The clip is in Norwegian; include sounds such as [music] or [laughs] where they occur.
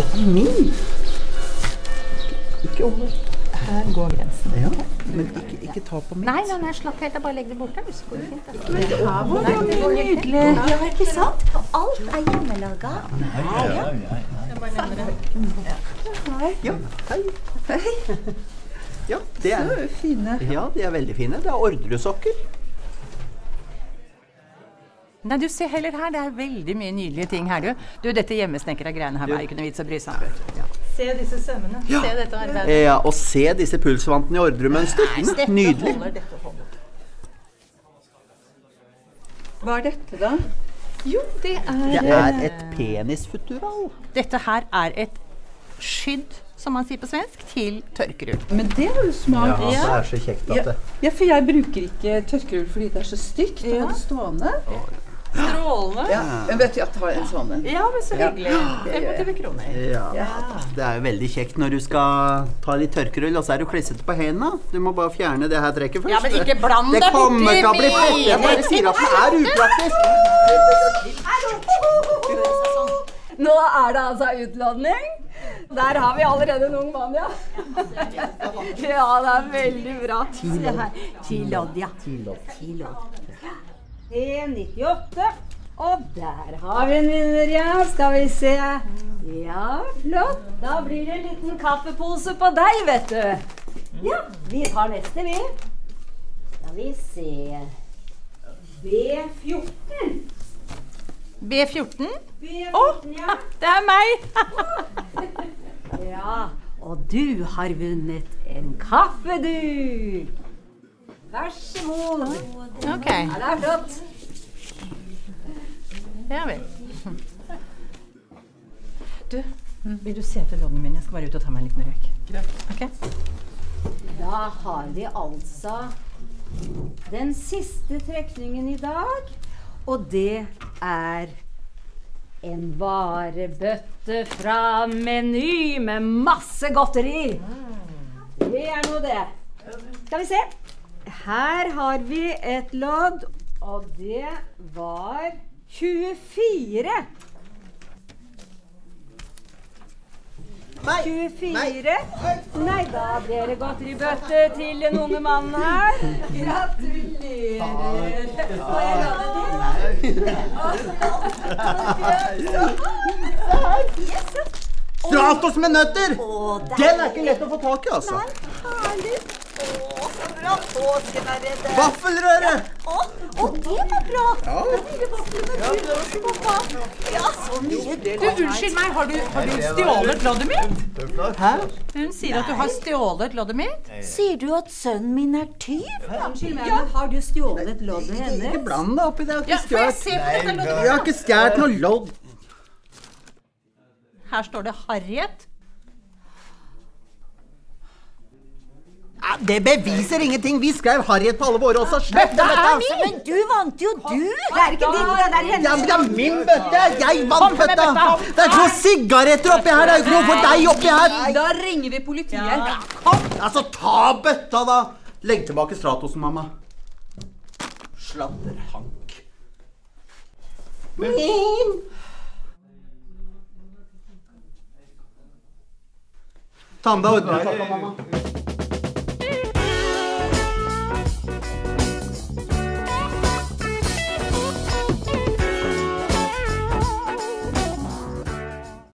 Dette er min. Ikke over. Her går grensen. Ja, men ikke, ikke ta på mitt. Nei, nei, nei, slapp helt av. Bare legg det bort går det fint. Men det var nydelig. Ja, ikke sant? Alt er hjemmelaga. Ja, hei. Ja, det er, Så fine. ja, de er veldig fine. Det er Orderud-sokker. Nei, du ser heller her. Det er veldig mye nydelige ting her, du. Du, dette hjemmesnekra greiene her var ikke noe vits å bry seg om. Se disse sømmene. Se dette arbeidet. Ja, og se disse pulsvantene i Orderud-mønster. Dette Nydelig. holder, dette holder. Hva er dette, da? Jo, det er Det er et penisfutural. Dette her er et skydd, som man sier på svensk, til tørkerull. Men det var jo smart. det er så kjekt at Ja, ja, for jeg bruker ikke tørkerull fordi det er så stygt å ha det stående. Strålende. Ja, men vet du, jeg tar en sånn en. Ja, men så hyggelig. det gjør jeg. 25 kroner. Ja, Det er jo veldig kjekt når du skal ta litt tørkerull, og så er du klissete på hendene. Du må bare fjerne det her trekket først. Ja, men ikke bland det det kommer borti til å bli fett. Jeg bare sier at det er upraktisk. Nå er det altså utladning. Der har vi allerede en ung mann, ja. Ja, det er veldig bra. Ti lodd, ja. Tilodd. E98. Og der har vi en vinner, ja. Skal vi se. Ja, flott. Da blir det en liten kaffepose på deg, vet du. Ja, vi tar neste, vi. Skal vi se. B14. B14. B14, Å, ja. det er meg! [laughs] Ja, og du har vunnet en kaffe, du. Vær så god. Ok, Ja, det er flott. Ja vel. Du, vil du se etter loddene mine? Jeg skal bare ut og ta meg en liten røyk. Ok? Da har vi altså den siste trekningen i dag, og det er en varebøtte fra Meny med masse godteri. Det er nå det. Skal vi se. Her har vi et lodd, og det var 24. Nei, 24. Nei, da blir det godteribøtte til den unge mannen her. Gratulerer. Får jeg låne din? Stratos med nøtter! Den er ikke lett å få tak i, altså. Herlig. Å, så bra. Påsken er reddet. Vaffelrøre! Å, å, det var bra. Ja. Ja, så mye Du, unnskyld meg, har du, har du stjålet loddet mitt? Hæ? Hun sier at du har stjålet loddet mitt. Sier du at sønnen min er tyv? Unnskyld meg, men har du stjålet loddet hennes? Ikke bland deg oppi det. Jeg Ja, har ikke stjålet? Jeg har ikke stjålet noe lodd. Her står det Harriet. Det beviser ingenting. Vi skrev Harriet på alle våre også. Slett det, bøtta! Men du vant jo, du. Det er ikke din, det er hennes. Ja, men det er min bøtte! Jeg vant bøtta! Det er ikke noe sigaretter oppi her! Det er ikke noe for deg oppi her! Da ringer vi politiet. Kom. Altså, ta bøtta, da! Legg tilbake Stratosen, mamma. Sladrehank. Min! Ta med deg ordrekaka, mamma.